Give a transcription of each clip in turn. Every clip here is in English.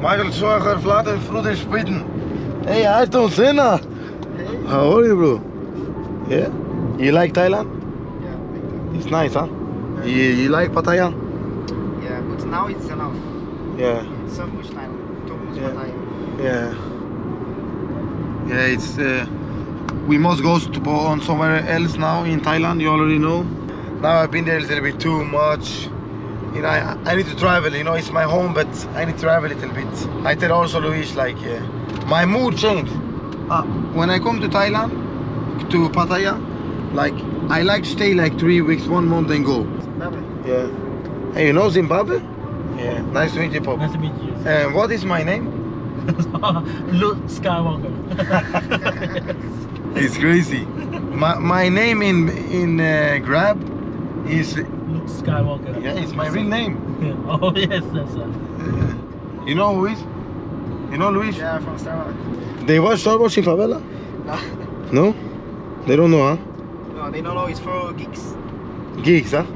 Michael Schumacher, and Frude Spitten. Hey, Ayrton Senna. How are you, bro? Yeah? You like Thailand? Yeah, It's nice, huh? You, you like Pattaya? yeah, but now it's enough. Yeah. So much time. Too much Yeah. time. Yeah. Yeah, it's. Uh, we must go to go on somewhere else now in Thailand. You already know. Now I've been there a little bit too much. You know, I, I need to travel. You know, it's my home, but I need to travel a little bit. I tell also Luis like, uh, my mood changed. Uh, when I come to Thailand, to Pattaya, like I like to stay like three weeks, one month, and go. Zimbabwe. Yeah. Hey, you know Zimbabwe? Yeah. Nice to meet you, Pop. Nice to meet you. And what is my name? Luke Skywalker. It's crazy. My, my name in in uh, Grab is Luke Skywalker. yeah, it's my real name. oh yes, that's uh, You know who is? You know Luis? Yeah, from Star Wars. They watch Star Wars in favela? No, No? They don't know, huh? no, they don't know it's for geeks. Geeks, huh?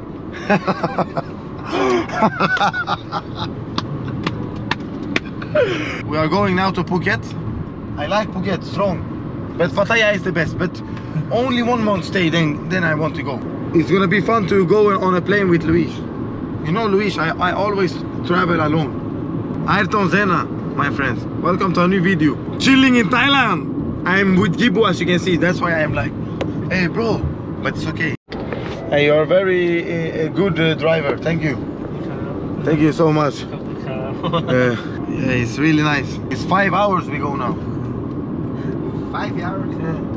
we are going now to Phuket. I like Phuket, strong. But Pattaya is the best. But only one month stay, then then I want to go. It's gonna be fun to go on a plane with Luis. You know Luis, I, I always travel alone. Ayrton Senna, my friends. Welcome to a new video. Chilling in Thailand. I'm with Gibu as you can see. That's why I'm like, hey bro. But it's okay. Hey, you're a very uh, good uh, driver. Thank you. Thank you so much. Uh, yeah, it's really nice. It's five hours we go now. Five hours.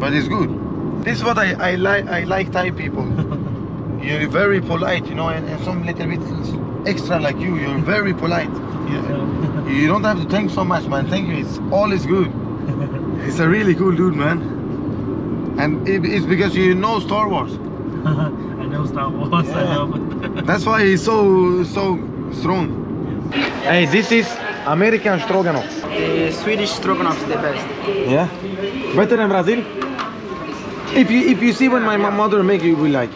But it's good. This is what I, I like I like Thai people. You're very polite, you know, and, and some little bit extra like you. You're very polite. Yeah. You don't have to thank so much, man. Thank you. It's all is good. It's a really cool dude, man. And it, it's because you know Star Wars. I know Star Wars. I know. That's why he's so so strong. Hey, this is American stroganoff. The Swedish stroganoff is the best. Yeah. Better than Brazil. If you if you see when my mo- mother make, you will like.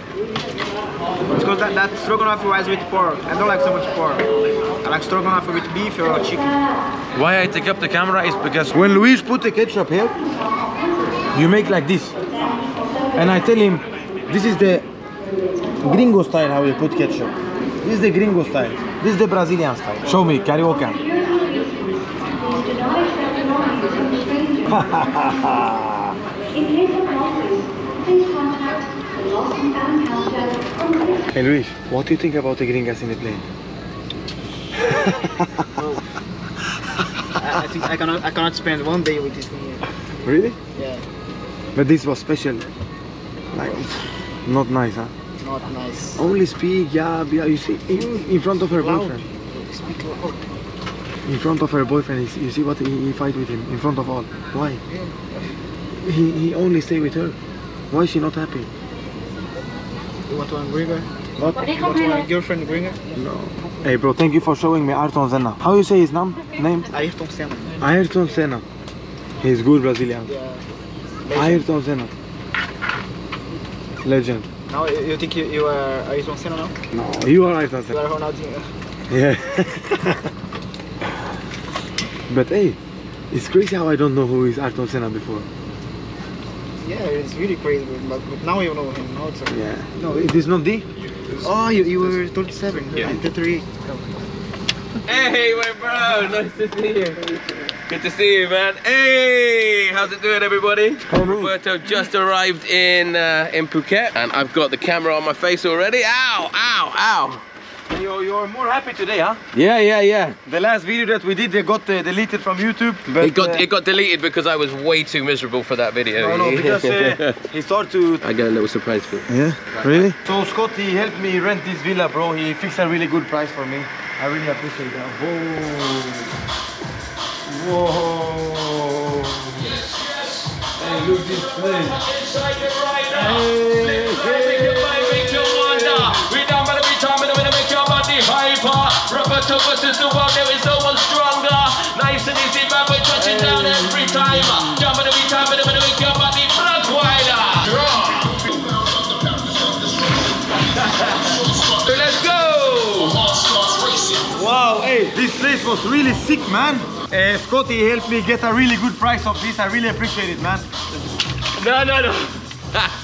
Because that, that stroganoff was with pork. I don't like so much pork. I like stroganoff with beef or chicken. Why I take up the camera is because when Luis put the ketchup here, you make like this. And I tell him, this is the gringo style how you put ketchup. This is the gringo style. This is the Brazilian style. Show me, karaoke. Hey Luis, what do you think about the gringas in the plane? I, I think I cannot I cannot spend one day with this thing here. Really? Yeah, But this was special. Like, not nice, huh? not nice. Only speak, yeah, yeah. You see, in, in front of her Loud. boyfriend. Speak loud. In front of her boyfriend, you see- you see what he, he fight with him in front of all. Why? He, he only stay with her. Why is she not happy? You want one bringer? What? You want one girlfriend bringer? No. Hey, bro, thank you for showing me Ayrton Senna. How you say his name? Name? Ayrton Senna. Ayrton Senna. He's good Brazilian. Yeah. Ayrton Senna. Legend. Now you, you think you, you are Ayrton Senna now? No, you are Ayrton You Senna. are Ronaldinho. Yeah. but hey, it's crazy how I don't know who is Ayrton Senna before. Yeah, it's really crazy, but, but now you know him. Now it's okay. Yeah. No, it is not the. Oh, you, you were 37. Yeah. I'm 38. Hey, my bro, nice to see you. Good to see you, man. Hey, how's it doing, everybody? Hey, Roberto just arrived in uh, in Phuket, and I've got the camera on my face already. Ow, ow, ow. You're, you're more happy today, huh? Yeah, yeah, yeah. The last video that we did, they got uh, deleted from YouTube. But, It got uh, it got deleted because I was way too miserable for that video. No, no, because uh, he started to. I got a little surprise for you. Yeah. Really? So Scott, he helped me rent this villa, bro. He fixed a really good price for me. I really appreciate that. Whoa. Whoa. Yes, yes. Hey, look this place. Roberto versus the world, there is no one stronger. Nice and easy, man, we're touching down every time. Jump in every time, in the middle, your body, blood wider. Let's go! Wow, hey, this place was really sick, man. Uh, Scotty helped me get a really good price of this. I really appreciate it, man. No, no, no.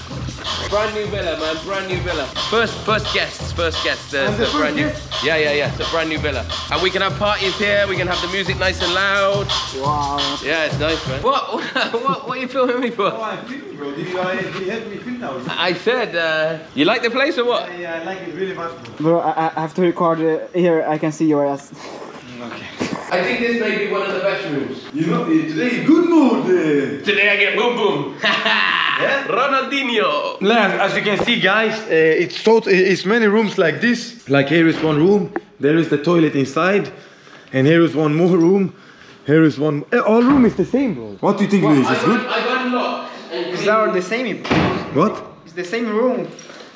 brand new villa, man. Brand new villa. First, first guests. First guests. Uh, And the it's a brand first new. guest? Yeah, yeah, yeah. It's a brand new villa, and we can have parties here. We can have the music nice and loud. Wow. Yeah, it's nice, man. What? what? What are you filming me for? Oh, I'm filming, bro. Did you, uh, did you help me film now? I said, uh, you like the place or what? Yeah, I like it really much, bro. Bro, I, I have to record uh, here. I can see your ass. Okay. I think this may be one of the best rooms. You know, eh, today good mood. eh. Today I get boom boom. Ronaldinho. Lads, as you can see, guys, uh, it's so it's many rooms like this. Like here is one room. There is the toilet inside, and here is one more room. Here is one. All room is the same, bro. What do you think, Luis? I Is good? I got locked. and These clean. are the same. What? It's the same room.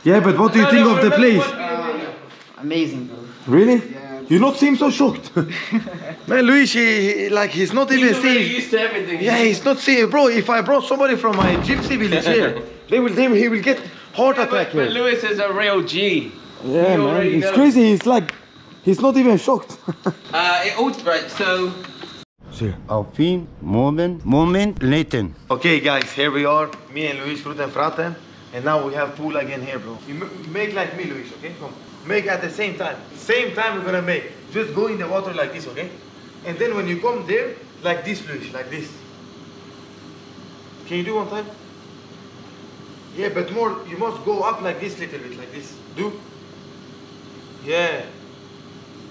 Yeah, but what do you No, think no, of the place? what we- Amazing, bro. Really? Yeah. You not seem so shocked. Man, Luis, he, he- like he's not even He's already saying. used to everything. Yeah, he's not seeing, bro. If I brought somebody from my gypsy village here, they will, they will, he will get heart Yeah, attack but, but here. Luis is a real G. Yeah, He man, already it's knows. crazy. He's like, he's not even shocked. Uh, it all right. So Alpin, moment, moment, later. Okay, guys, here we are, me and Luis Fruit and Fraten, and now we have pool again here, bro. You make like me, Luis, okay? Come, make at the same time. Same time we're gonna make. Just go in the water like this, okay? And then when you come there, like this, Luis, like this. Can you do one time? Yeah, but more. You must go up like this, little bit, like this. Do. Yeah.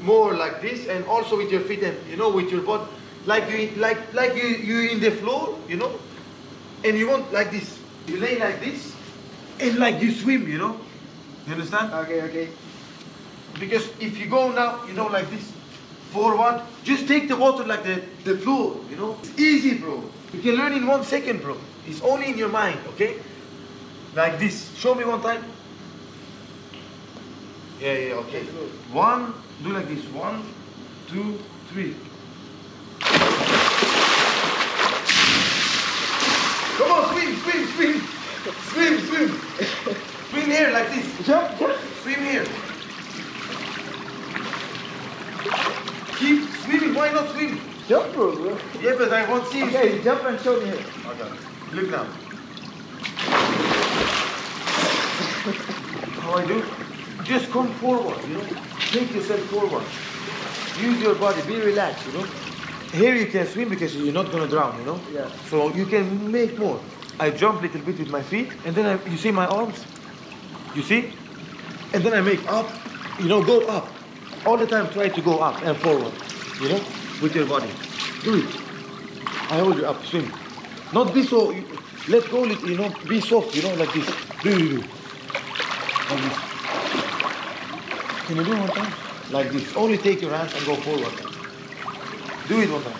More like this, and also with your feet and you know with your body, like you like like you you in the floor, you know, and you want like this. You lay like this, and like you swim, you know. You understand? Okay, okay. Because if you go now, you know, like this, forward, just take the water like the, the floor, you know. It's easy, bro. You can learn in one second, bro. It's only in your mind, okay? Like this. Show me one time. Yeah, yeah, okay. One, do like this. One, two, three. Come on, swim, swim, swim. Swim, swim. swim here like this. Jump, jump. Swim here. Keep swimming. Why not swim? Jump, bro, bro. Yeah, but I want to see you Okay, swim. jump and show me here. Okay. Look now. How I do? Just come forward, you know. Take yourself forward. Use your body. Be relaxed, you know. Here you can swim because you're not gonna drown, you know. Yeah. So you can make more. I jump a little bit with my feet, and then I, you see my arms. You see? And then I make up. You know, go up. All the time, try to go up and forward. You know, with your body. Do it. I hold you up. Swim. Not be so. Let go. You know, be soft. You know, like this. Do do do. Like this. Can you do it one time? Like this. Only take your hands and go forward. Do it one time.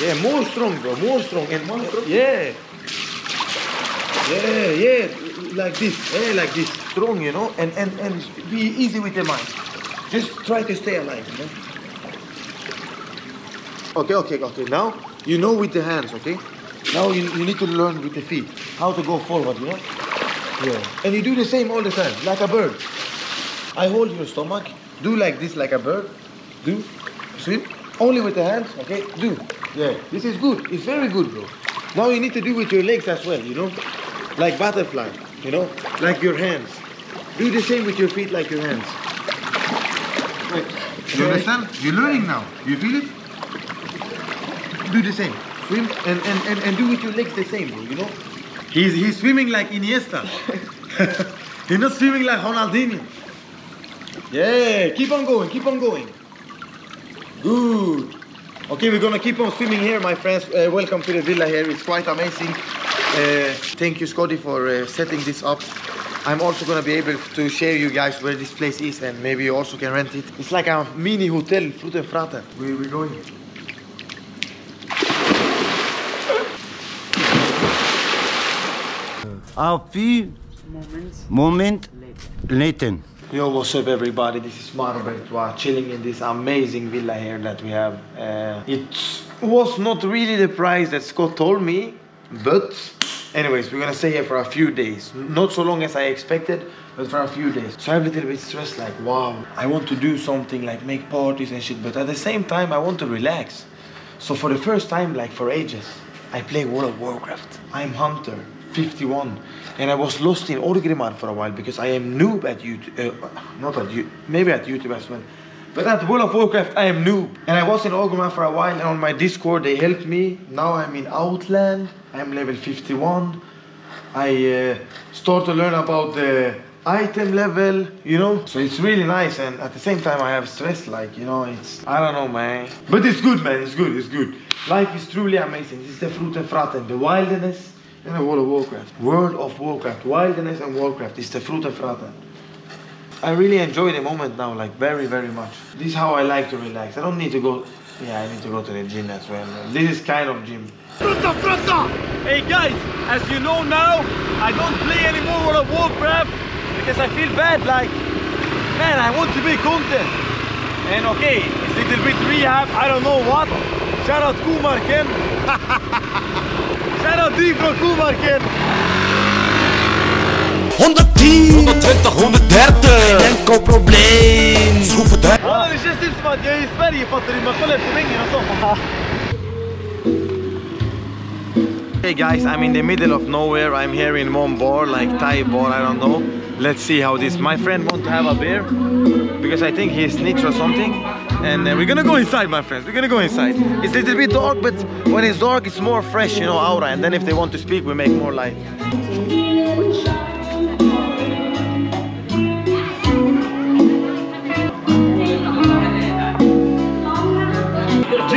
Yeah, more strong, bro. More strong and more strong. Yeah. Yeah, yeah. Like this. Yeah, like this. Strong, you know, and and and be easy with the mind. Just try to stay alive, you know. Okay, okay, okay. Now you know with the hands, okay? Now you, you need to learn with the feet how to go forward, you know? Yeah. And you do the same all the time, like a bird. I hold your stomach. Do like this, like a bird. Do. See? Only with the hands, okay? Do. Yeah. This is good. It's very good, bro. Now you need to do with your legs as well, you know? Like butterfly, you know? Like your hands. Do the same with your feet, like your hands. Wait. You understand? You're learning now. You feel it? Do the same. Swim and, and, and, and do with your legs the same, bro, you know? He's, he's swimming like Iniesta. he's not swimming like Ronaldinho. Yeah, keep on going, keep on going. Good. Okay, we're gonna keep on swimming here, my friends. Uh, welcome to the villa here. It's quite amazing. Uh, thank you, Scotty, for uh, setting this up. I'm also gonna be able to share you guys where this place is, and maybe you also can rent it. It's like a mini hotel, Frut and Frate. We, we're going. Alpin, moment, later. Yo, what's up, everybody? This is Marbert. We are chilling in this amazing villa here that we have. Uh, it was not really the price that Scott told me, But, anyways, we're gonna stay here for a few days. Not so long as I expected, but for a few days. So I'm a little bit stressed, like, wow, I want to do something, like make parties and shit, but at the same time, I want to relax. So for the first time, like for ages, I play World of Warcraft. I'm Hunter, 51, and I was lost in Orgrimmar for a while because I am noob at YouTube, uh, not at YouTube, maybe at YouTube as well. But at World of Warcraft, I am new. And I was in Orgrimmar for a while, and on my Discord, they helped me. Now I'm in Outland. I'm level 51. I uh, start to learn about the item level, you know. So it's really nice, and at the same time, I have stress. Like, you know, it's I don't know, man. But it's good, man. It's good. It's good. Life is truly amazing. This is the fruit and fraten, the wilderness, and the World of Warcraft. World of Warcraft, wilderness and Warcraft is the fruit and fraten. I really enjoy the moment now, like very, very much. This is how I like to relax. I don't need to go. Yeah, I need to go to the gym as well. This is kind of gym. Hey guys, as you know now, I don't play any more World of Warcraft because I feel bad. Like, man, I want to make content. And okay, it's a little bit rehab. I don't know what. Shout out Kumarken. Shout out D from Kumarken. 110, 120, 130 Enkel probleem Schroeven de Ja, det känns typ som att jag är i Sverige fattar du? Man kollar efter mängden och så. Hey guys, I'm in the middle of nowhere. I'm here in Mombor, like Thai bar, I don't know. Let's see how this. My friend want to have a beer because I think he's snitch or something. And uh, we're gonna go inside, my friends. We're gonna go inside. It's a little bit dark, but when it's dark, it's more fresh, you know, aura. And then if they want to speak, we make more light.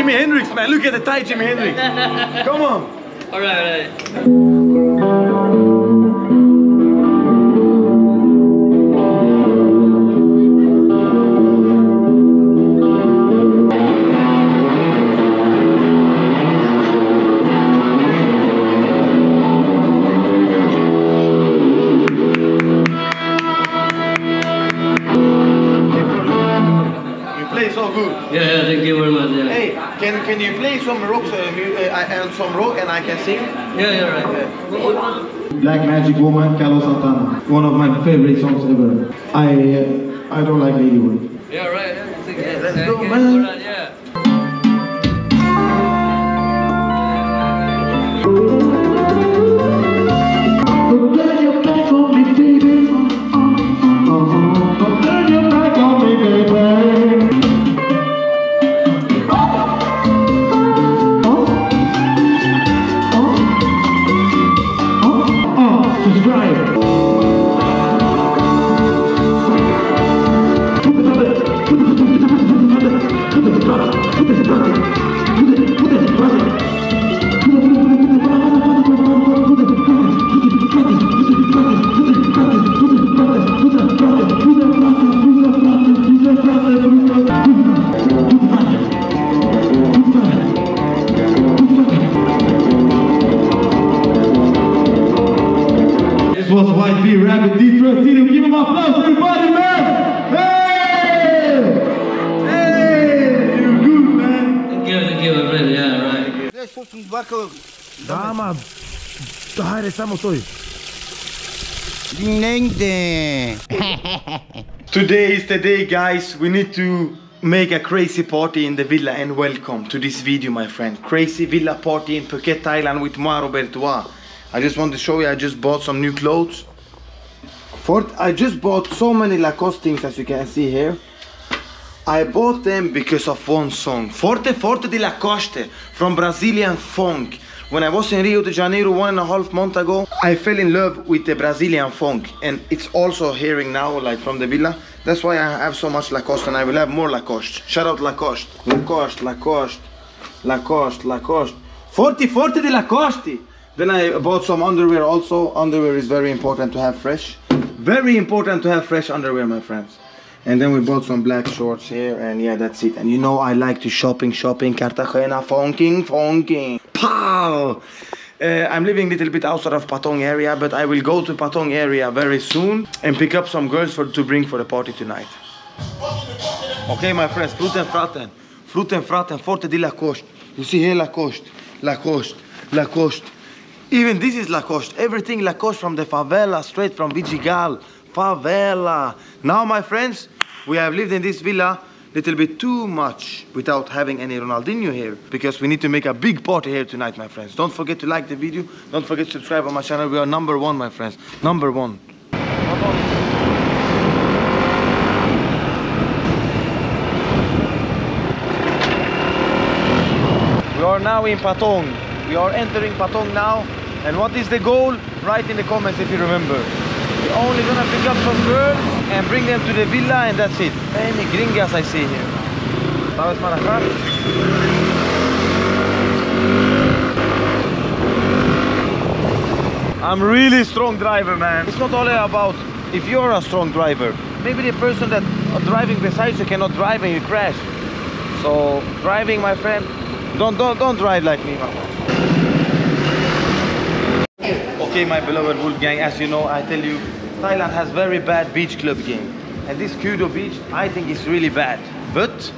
Jimi Hendrix man, look at the Thai Jimi Hendrix. Come on. Alright, alright. You play so good. Yeah, yeah, thank you very much. Yeah, Hey, can can you play some rock uh, mu- uh, and some rock and I can sing? yeah, yeah right. Black Magic Woman, Carlos Santana. One of my favorite songs ever. I uh, I don't like Ladywood. Yeah, right. Yeah, thank let's Thank go, you. man. Det här är samma sak. Din längde. Today is the day guys, we need to make a crazy party in the villa and welcome to this video my friend. Crazy villa party in Phuket, Thailand with moi Robertois. I just want to show you I just bought some new clothes. For I just bought so many Lacoste things as you can see here. I bought them because of one song, Forte Forte di Lacoste from Brazilian funk. When I was in Rio de Janeiro one and a half month ago, I fell in love with the Brazilian funk, and it's also hearing now, like from the villa. That's why I have so much Lacoste, and I will have more Lacoste. Shout out Lacoste, Lacoste, Lacoste, Lacoste, Lacoste. Forte Forte di Lacoste. Then I bought some underwear also. Underwear is very important to have fresh. Very important to have fresh underwear, my friends. And then we bought some black shorts here, and yeah, that's it. And you know I like to shopping, shopping, Cartagena, funking, funking. Pow! Uh, I'm living a little bit outside of Patong area, but I will go to Patong area very soon and pick up some girls for to bring for the party tonight. Okay, my friends, fruit and fraten, fruit and fraten, forte di Lacoste. You see here Lacoste, Lacoste, Lacoste. Even this is Lacoste. Everything Lacoste from the favela, straight from Vidigal. Favela. Now, my friends, we have lived in this villa little bit too much without having any Ronaldinho here because we need to make a big party here tonight, my friends. Don't forget to like the video. Don't forget to subscribe on my channel. We are number one, my friends. Number one. We are now in Patong. We are entering Patong now. And what is the goal? Write in the comments if you remember. We're only gonna pick up some girls and bring them to the villa and that's it. Many gringas I see here. ¿Sabes manejar? I'm really strong driver, man. It's not only about if you're a strong driver. Maybe the person that driving beside you cannot drive and you crash. So driving, my friend, don't don't don't drive like me. Okay, my beloved Wolfgang, as you know, I tell you, Thailand has very bad beach club game. And this Kudo beach, I think is really bad. But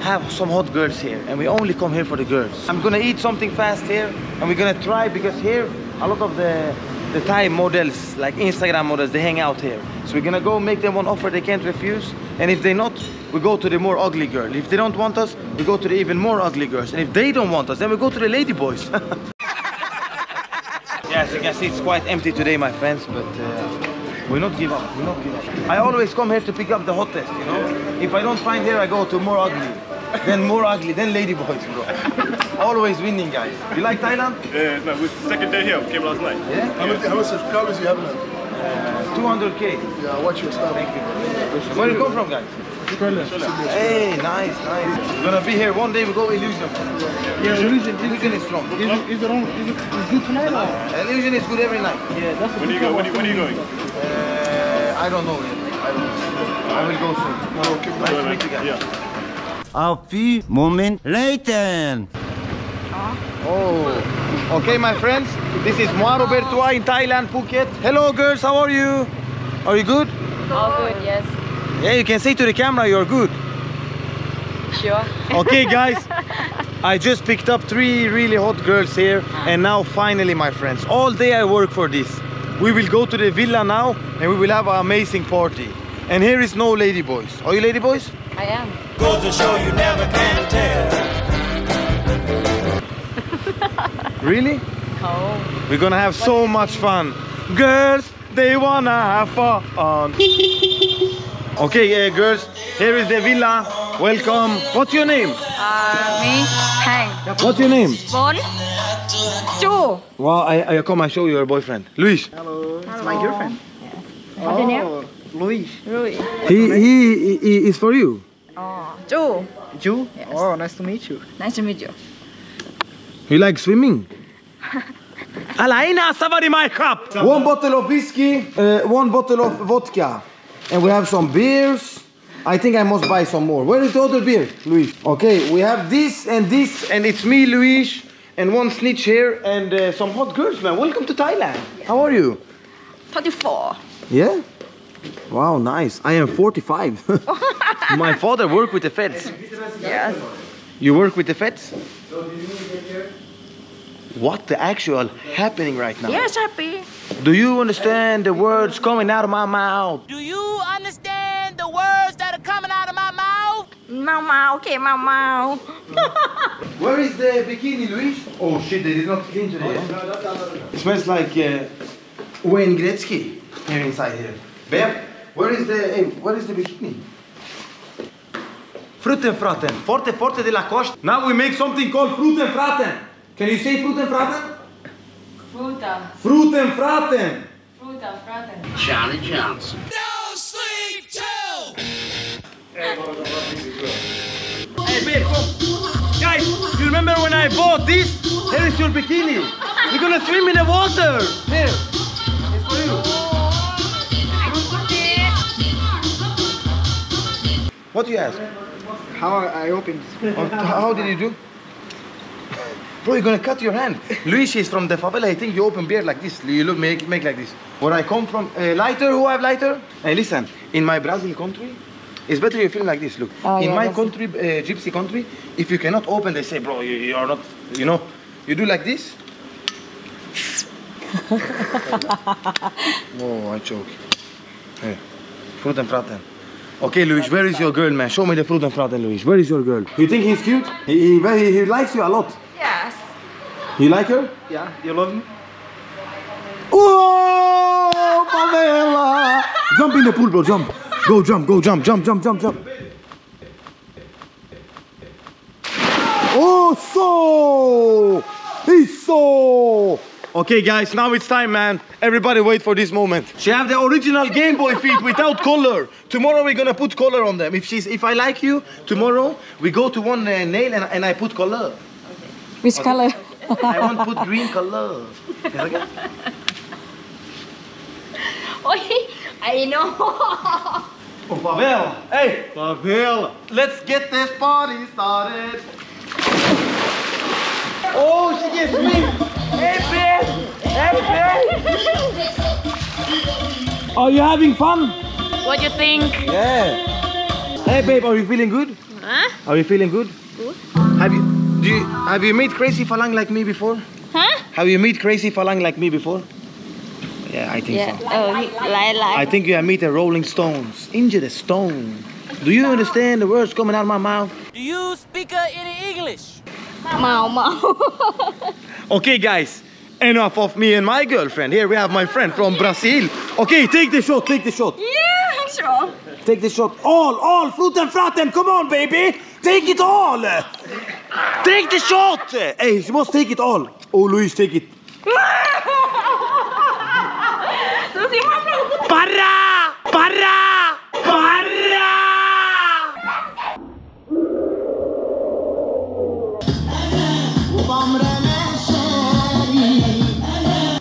have some hot girls here and we only come here for the girls. I'm gonna eat something fast here and we're gonna try because here a lot of the the Thai models, like Instagram models, they hang out here. So we're gonna go make them one offer they can't refuse. And if they not, we go to the more ugly girl. If they don't want us, we go to the even more ugly girls. And if they don't want us, then we go to the lady boys. Yes, you can see it's quite empty today, my friends, but uh, we not give up. We not give up. I always come here to pick up the hottest, you know. If I don't find here, I go to more ugly, then more ugly, then lady boys, bro. always winning, guys. You like Thailand? Yeah, no, we second day here. We came last night. Yeah. How many, how much subscribers you have now? Uh, 200k. Yeah, watch your stuff. Thank you. Where you come from, guys? Hey, nice, nice. We're gonna be here one day. We go Illuzion. Yeah, Illuzion. Illuzion is strong. Is it, is it, on, is it is good tonight or? Illuzion is good every night. Yeah, that's When are you going? When, are- when are you going? Uh, I don't know yet. I don't know. I will go soon. Nice to meet you guys. Yeah. A few moments later. Oh, okay, my friends. This is Moi Robertois in Thailand, Phuket. Hello, girls. How are you? Are you good? All good, yes. Yeah, you can say to the camera you're good. Sure. Okay, guys. I just picked up three really hot girls here, ah. and now finally, my friends, all day I work for this. We will go to the villa now, and we will have an amazing party. And here is no lady boys. Are you lady boys? I am. Goes to show you never can tell. Really? Oh. We're gonna have so much fun. Girls, they wanna have fun. Okay, uh, girls, here is the villa. Welcome. What's your name? Uh, me, Hang. What's your name? Bon. Chu. Well, I, I come and show you your boyfriend. Luis. Hello. It's my girlfriend. What's your name? Luis. Rui. He, he, he is for you. Oh. Chu. Ju? Yes. Oh, nice to meet you. Nice to meet you. You like swimming? Alaina, somebody my cup. One bottle of whiskey, uh, one bottle of vodka, and we have some beers. I think I must buy some more. Where is the other beer, Luis? Okay, we have this and this, and it's me, Luis, and one snitch here, and uh, some hot girls, man. Welcome to Thailand. How are you? 24. Yeah. Wow, nice. I am 45. my father worked with the feds. Yes. You work with the feds? What the actual happening right now? Yes, happy. Do you understand the words coming out of my mouth? Do you understand the words that are coming out of my mouth? My mouth, Okay, my mouth. Where is the bikini, Luis? Oh shit, they did not clean today. It smells like uh, Wayne Gretzky here inside here. Babe, where is the hey, where is the bikini? Frutenfraten, forte forte de la costa. Now we make something called Frutenfraten. Can you say Frutenfraten? Fruta. Frutenfraten. Fruta. Fraten. Johnny Johnson. No sleep till. Hey, babe. Guys, you remember when I bought this? Here is your bikini. You're gonna swim in the water. Here. It's for you. What do you ask? How I, I opened. How did you do? Bro, you're gonna cut your hand. Luis is from the favela. I think you open beer like this. You look make make like this. Where I come from, uh, lighter. Who have lighter? Hey, listen. In my Brazil country, it's better you film like this. Look. Oh, in yeah, my country, uh, gypsy country, if you cannot open, they say, bro, you, you are not. You know, you do like this. Oh, I choke. Hey, and Fraten. Okay, Luis, where is your girl, man? Show me the fruit and Fraten, Luis. Where is your girl? You think he's cute? He, he, he likes you a lot. Yes. You like her? Yeah, you love me? Oh, favela! Jump in the pool, bro. Jump. Go, jump, go, jump, jump, jump, jump, jump. Oh, so! He's so! Okay, guys, now it's time, man. Everybody wait for this moment. She have the original Game Boy feet without color. Tomorrow we're gonna put color on them. If she's, if I like you, tomorrow we go to one uh, nail and, and I put color. Which color? I want to put green color. Is that okay? Oi, I know. Oh, Pavel! Hey! Pavel! Let's get this party started! Oh, she gets me! Hey, babe! Hey, babe! Are you having fun? what do you think? Yeah. Hey, babe, are you feeling good? Huh? Are you feeling good? Good. Have you, do you, have you met Crazy Falang like me before? Huh? Have you met Crazy Falang like me before? Yeah, I think Yeah. so. Oh, like like. I think you have met the Rolling Stones. Injure the stone. Do you understand the words coming out of my mouth? Do you speak uh, any English? Mao Mao. Okay, guys, enough of me and my girlfriend. Here we have my friend from Brazil. Okay, take the shot, take the shot. yeah, Take the shot. All, all, fruit and fratten. Come on, baby. Take it all. Take the shot. Hey, she must take it all. Oh, Luis, take it. Para! Para! Para!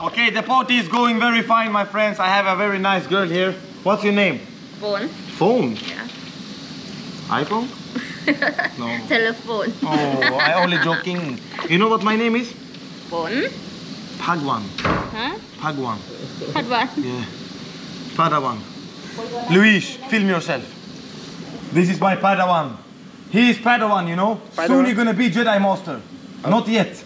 Okay, the party is going very fine, my friends. I have a very nice girl here. What's your name? Phone. Phone? Yeah. iPhone? No. Telephone. Oh, I only joking. You know what my name is? Phone. Pagwan. Huh? Pagwan. What one? Yeah. Padawan. Luis, film yourself. This is my Padawan. He is Padawan, you know. Soon Padawan? you're gonna be Jedi Master. Oh. Not yet.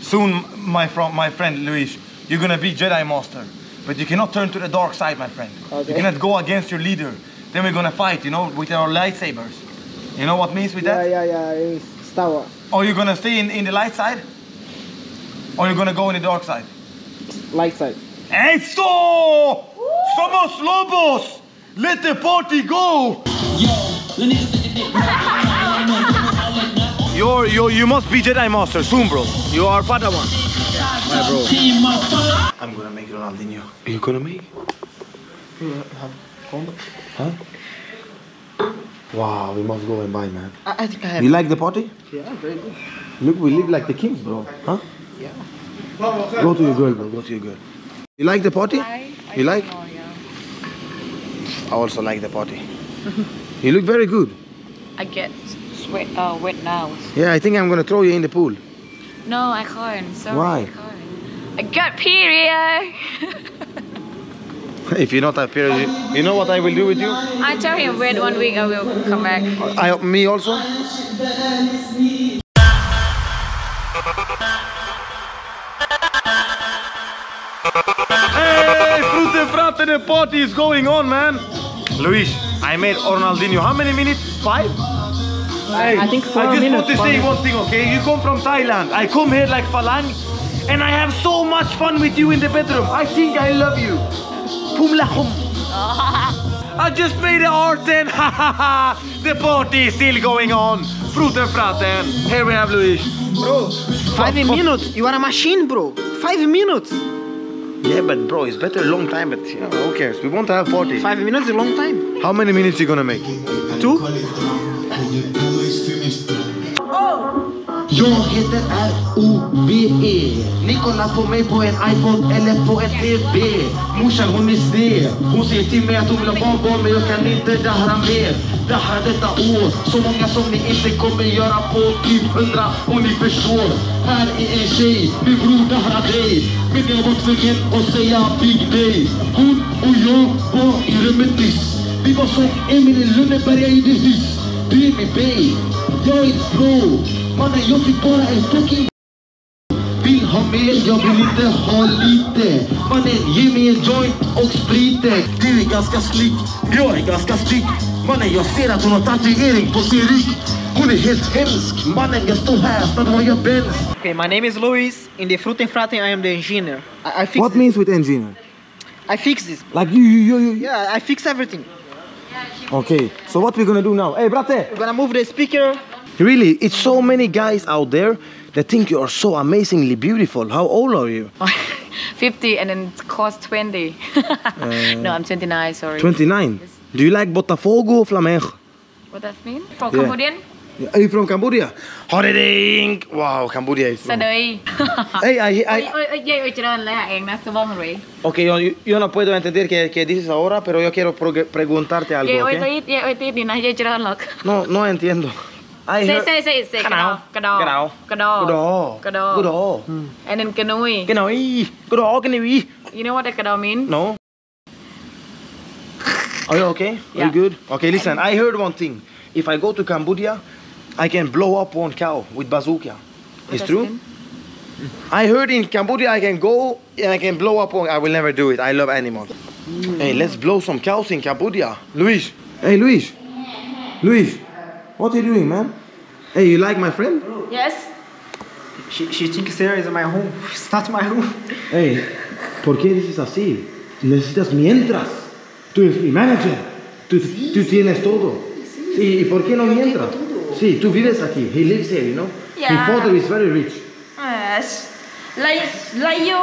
Soon, my fro- my friend Luis, you're gonna be Jedi Master. But you cannot turn to the dark side, my friend. Okay. You cannot go against your leader. Then we're gonna fight, you know, with our lightsabers. You know what means with Yeah, that? yeah, yeah. Yeah it's Star Wars. Or you're gonna stay in, in the light side? Or you're gonna go in the dark side? Light side. ¡Eso! ¡Somos lobos! Let the party go! You're, you're, you must be Jedi Master soon, bro. You are Padawan. My bro. I'm gonna make Ronaldinho. Are you gonna make? Huh? Wow, we must go and buy, man. I, I think I have. You like the party? Yeah, very good. Look, we live like the kings, bro. Huh? Yeah. Go to your girl, bro. Go to your girl. You like the party? You like? I also like the party. you look very good. I get sweat, uh, wet now. Yeah, I think I'm gonna throw you in the pool. No, I can't. Sorry. Why? I can't. I got period. if you're not a period, you know what I will do with you? I tell him wait one week I will come back. I, me also? Hey, Frute Frate, the party is going on, man. Luis, I made Ronaldinho. How many minutes? Five? Hey, I think four I just minutes, want to say one thing, okay? You come from Thailand. I come here like Falang, and I have so much fun with you in the bedroom. I think I love you. Pum lahum. I just made an art and ha ha ha! The party is still going on. Fruten Fraten. Here we have Luis. Bro, five Fuck, fuck. minutes. You are a machine, bro. Five minutes. Yeah, but bro, it's better a long time, but you know, who cares? We want to have party. Five minutes is a long time. How many minutes you gonna make? Two? Jag heter R-O-B-E Ni kollar på mig på en iPhone eller på en TV Morsan hon är sned. Hon säger till mig att hon vill ha barnbarn men jag kan inte det här mer här detta år. Så många som ni inte kommer göra på. Typ hundra Om ni förstår. Här är en tjej, min bror det här är dig. Men jag var tvungen att säga big day. Hon och jag var i rummet nyss. Vi var som Emil i Lönneberga i det hyss Du är min babe, jag är ett flow Mannen jag fick bara en fucking Vill ha mer, jag vill inte ha lite. Mannen, ge mig en joint och sprit det. Du är ganska snygg, jag är ganska stygg. Mannen, jag ser att hon har tatuering på sin rygg. Hon är helt hemsk. Mannen, jag står här, snart har jag Benz. Okay, my name is Luis. In the Fruit and Fratin, I am the engineer. I, I fix What this. means with engineer? I fix this. Like you, you, you, you. Yeah, I fix everything. Okay, so what we gonna do now? Hey, brate. We're gonna move the speaker. Really, it's so many guys out there that think you are so amazingly beautiful. How old are you? 50 and then it 20. uh, no, I'm 29, sorry. 29? Yes. Do you like Botafogo or Flamengo? What that mean? From yeah. Cambodian? Are you from Cambodia? Horering! Wow, Cambodia is from... Sanoi. hey, I... I... Ok, yo, yo no puedo entender qué, qué dices ahora, pero yo quiero preguntarte algo, ¿ok? No, no entiendo. I say, say, say, say, Canal. Canal. Canal. Canal. Canal. Canal. And then canoe. Canoe. Canal, canoe. You know what a canal means? No. Are you okay? Yeah. Are you good? Okay, listen, I heard one thing. If I go to Cambodia, I can blow up one cow with bazooka. It's true? Mm. I heard in Cambodia I can go and I can blow up one. I will never do it. I love animals. Mm. Hey, let's blow some cows in Cambodia. Luis. Hey, Luis. Luis. What are you doing, man? Hey, you like my friend? Yes. She, she thinks there is my home. It's not my home. Hey, ¿por qué dices así? Necesitas mientras. Tú eres mi manager. Tú, sí, tú sí. tienes todo. Sí. ¿Y, por qué no mientras? Sí, tú vives aquí. He lives here, you know? Yeah. Father is very rich. Yes. Like, like you.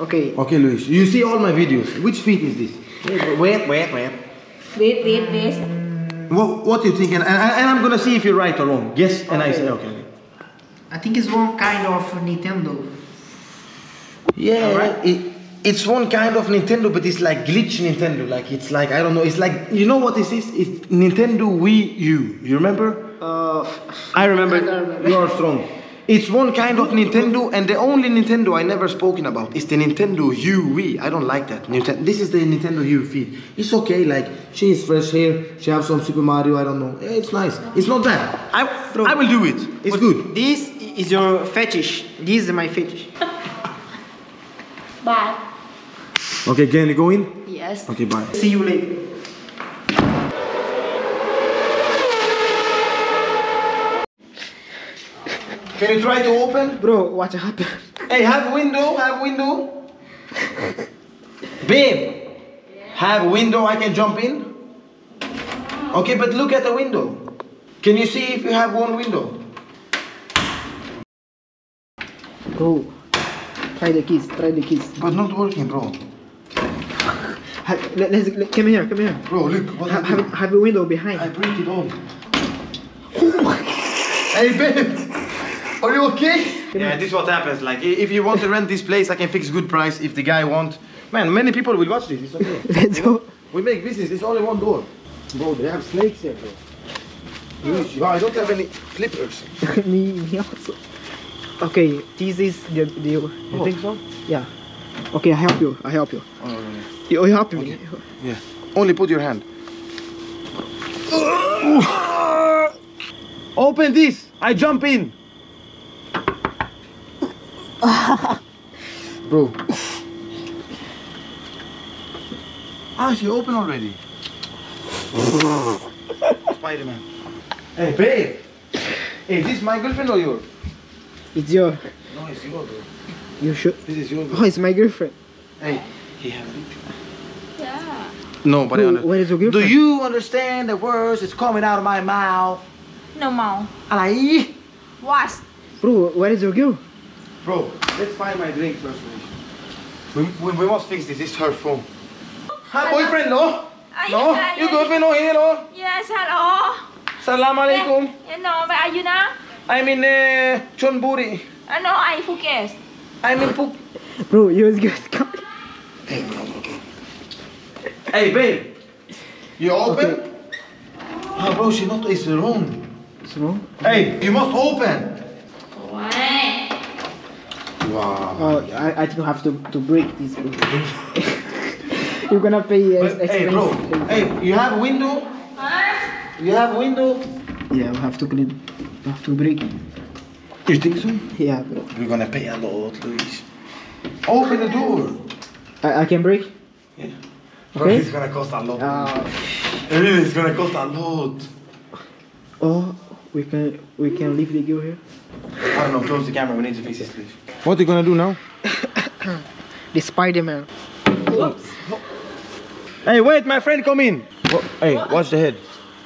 Okay. Okay, Luis. You see all my videos. Which feet is this? Wait, wait, wait. Wait, wait, wait. What, what do you think? And, and, and I'm gonna see if you're right or wrong. Yes, and I say, okay. I think it's one kind of Nintendo. Yeah, it, it's one kind of Nintendo, but it's like glitch Nintendo. Like it's like I don't know. It's like you know what this is? It's Nintendo Wii U. You remember? Uh, I remember. You are strong. It's one kind of Nintendo, and the only Nintendo I never spoken about is the Nintendo U Wii. I don't like that. Nintendo. this is the Nintendo U feed. It's okay. Like she is fresh here. She have some Super Mario. I don't know. It's nice. It's not bad. I I will do it. It's good. This is your fetish. This is my fetish. bye Okay, can you go in? yes Okay, bye. See you later. Can you try to open? Bro, what happened? Hey, have window, have window. Babe, have window, I can jump in. Okay, but look at the window. Can you see if you have one window? Bro, try the keys. Try the keys. But not working, bro. Let, let's let, come here. Come here. Bro, look, what Ha- have, have a window behind. I break it all. Oh hey, babe, are you okay? Yeah, this is what happens. Like, if you want to rent this place, I can fix good price. If the guy want, man, many people will watch this. It's okay. Let's go. We make business. It's only one door. Bro, they have snakes here, bro. Luis, I don't have any flippers. me, me also. Okay, this is the deal. You oh. think so? Yeah. Okay, I help you. I help you. Oh, no, no. You, you help me. Yeah. Only put your hand. Open this. I jump in. Bro. Ah, she open already. Spider-Man. Hey, babe. Hey, this my girlfriend or yours? It's your. No, it's yours. bro. You should. This is yours. Oh, it's my girlfriend. Hey, he have a picture. yeah No, but I Bro, where is your girlfriend? Do you understand the words that's coming out of my mouth? no more Alai. what Bro, where is your girl? Bro, let's find my drink first. We, we, we must fix this. It's her phone. Hi, boyfriend, no? No? You girlfriend, no here, no? yes hello Salam alaikum. you know where are you now I'm in uh, Chonburi. I know I'm Phuket I'm in Phuket. Bro, you was good. Come. Hey, babe. You open? Ah, bro, she not. It's wrong. It's wrong. Hey, you must open. Wow. Oh, I, I think you have to, to break this. You're gonna pay uh, But, hey, bro. Hey, you have a window? You have a window? Yeah, we have to clean. We have to break it. You think so? Yeah, bro. We're gonna pay a lot, Luis. Open the door. I, I can break? Yeah. Bro, it's gonna cost a lot. Uh, Really, it's gonna cost a lot. oh, we can we can leave the girl here. I don't know, close the camera, we need to fix this, please. What are you gonna do now? The Spider-Man. Hey, wait, my friend, come in. Wha- Hey, watch the head.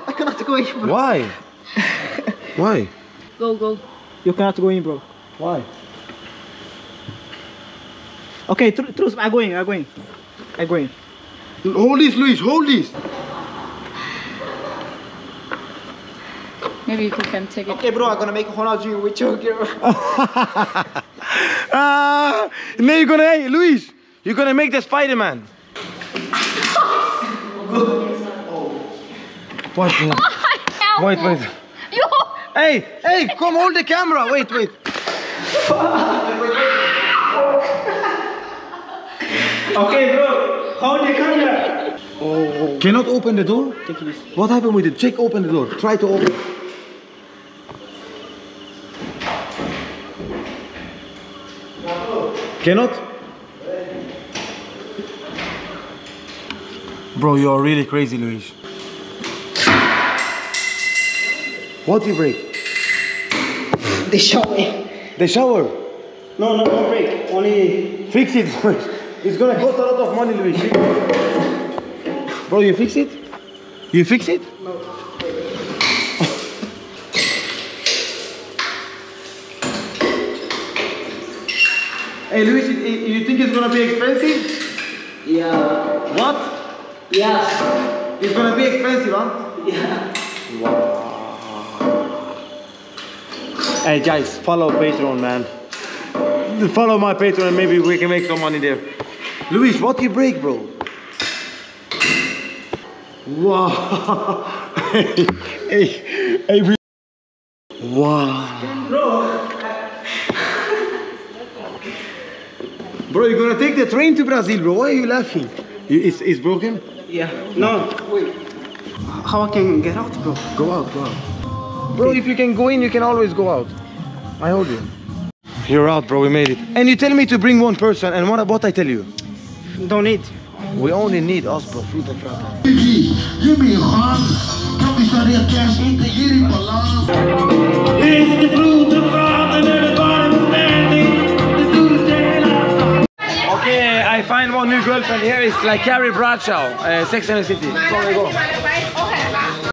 I cannot go in, bro. Why? Why? Go, go. You cannot go in, bro. Why? Okay, tr- trust me. I'm going. I'm going. I'm going. Hold this, Luis, hold this. Maybe you can take it. Okay, bro. I'm gonna make a Ronaldinho with your gear. Ah, now you're gonna, hey, Luis, you're gonna make the Spider-Man. What? Wait, wait. You. Hey, hey, come hold the camera. Wait, wait. okay, bro. Hold the camera. Oh. Cannot open the door? Take this. What happened with it? Check, open the door. Try to open. Cannot? Bro, you are really crazy, Luis. What you break? The shower. The shower. No, no, no break. Only. Fix it. it's gonna cost a lot of money, Luis. Bro, you fix it? You fix it? Hey, Luis, you- you think it's gonna be expensive? Yeah. What? Yes. It's gonna be expensive, huh? Yeah. Wow. Hey guys, follow Patreon, man. Follow my Patreon and maybe we can make some money there. Luis, what you break, bro? Wow. hey, hey, hey. we- Wow. Bro, you're gonna take the train to Brazil, bro. Why are you laughing? It's, it's broken? Yeah. No. Wait. How I can get out, bro? Go out, go out. Bro, if you can go in, you can always go out. I hold you. You're out, bro. We made it. And you tell me to bring one person, and what about I tell you? Don't need. We only need us, bro. Fruit and crap. Ge me en chans. Kan vi sta ner cash, inte ge dig balans. Okay, I find one new girlfriend here. It's like Carrie Bradshaw, uh, Sex and the City. Go.